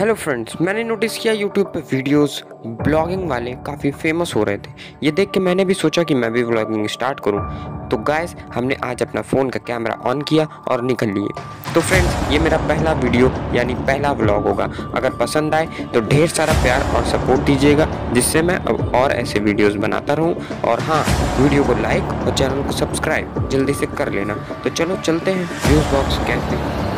Hello friends मैंने notice किया YouTube पे वीडियोस ब्लॉगिंग वाले काफ़ी फ़ेमस हो रहे थे। ये देख के मैंने भी सोचा कि मैं भी ब्लॉगिंग स्टार्ट करूँ। तो गाइस हमने आज अपना फ़ोन का कैमरा ऑन किया और निकल लिए। तो फ्रेंड्स ये मेरा पहला वीडियो यानी पहला ब्लॉग होगा। अगर पसंद आए तो ढेर सारा प्यार और सपोर्ट दीजिएगा, जिससे मैं अब और ऐसे वीडियोज़ बनाता रहूँ। और हाँ वीडियो को लाइक और चैनल को सब्सक्राइब जल्दी से कर लेना। तो चलो चलते हैं व्यूज़ बॉक्स कहते हैं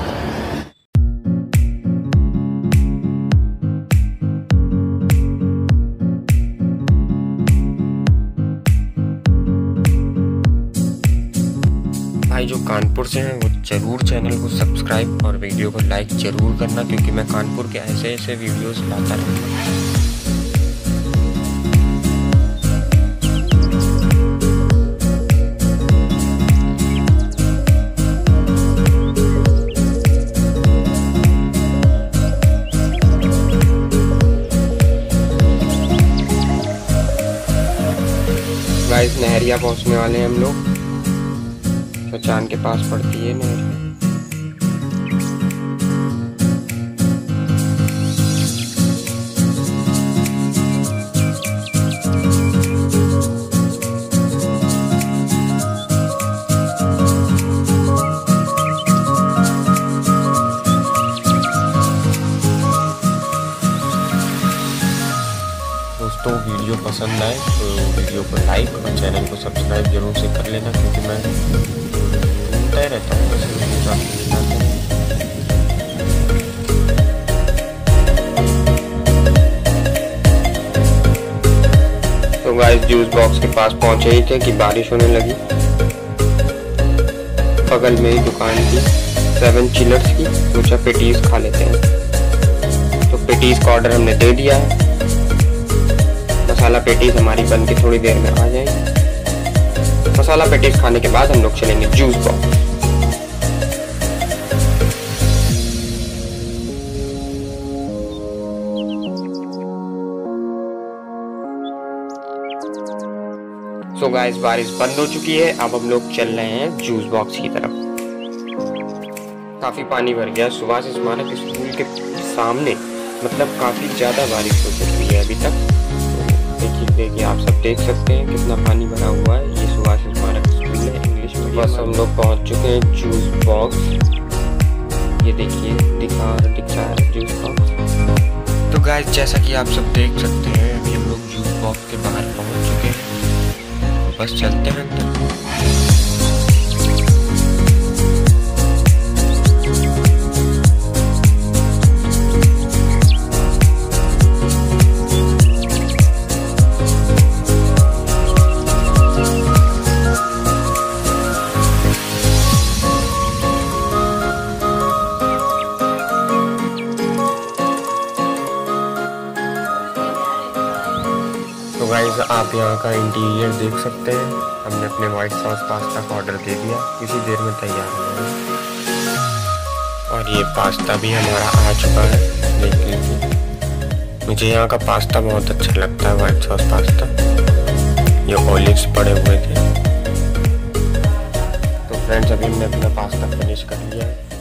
भाई, जो कानपुर से हैं, वो ज़रूर चैनल को सब्सक्राइब और वीडियो को लाइक ज़रूर करना, क्योंकि मैं कानपुर के ऐसे ऐसे वीडियोस लाता रहूँगा नहरिया पहुँचने वाले हैं हम लोग। चाँद के पास पड़ती है नहर वीडियो पसंद आए तो वीडियो को लाइक और चैनल को सब्सक्राइब ज़रूर से कर लेना, क्योंकि मैं घूमता रहता हूँ तो गाइस जूस बॉक्स के पास पहुँचे ही थे कि बारिश होने लगी। बगल में ही दुकान थी सेवन चिलर्स की सोचा पेटीज खा लेते हैं। तो पेटीज का ऑर्डर हमने दे दिया है। मसाला पेटीज हमारी बन के थोड़ी देर में आ जाएगी। मसाला पेटीज खाने के बाद हम लोग चलेंगे जूस बॉक्स। सो गाइस बारिश बंद हो चुकी है। अब हम लोग चल रहे हैं जूस बॉक्स की तरफ़। काफ़ी पानी भर गया। सुबह से स्मारक स्कूल के सामने मतलब काफ़ी ज़्यादा बारिश हो चुकी है अभी तक। देख सकते हैं कितना पानी भरा हुआ है। ये सुभाष स्मारक स्कूल है इंग्लिश में बस हम लोग पहुँच चुके हैं जूस बॉक्स ये देखिए दिखा दिखा रहा है जूस बॉक्स तो गाय जैसा कि आप सब देख सकते हैं अभी हम लोग जूस बॉक्स के बाहर पहुँच चुके हैं। बस चलते हैं। अंदर गाइस आप यहाँ का इंटीरियर देख सकते हैं। हमने अपने वाइट सॉस पास्ता का ऑर्डर दे दिया। किसी देर में तैयार हो और ये पास्ता भी हमारा आ चुका है देख लीजिए मुझे यहाँ का पास्ता बहुत अच्छा लगता है वाइट सॉस पास्ता ये ओलिव्स पड़े हुए थे। तो फ्रेंड्स अभी हमने अपना पास्ता फिनिश कर लिया। है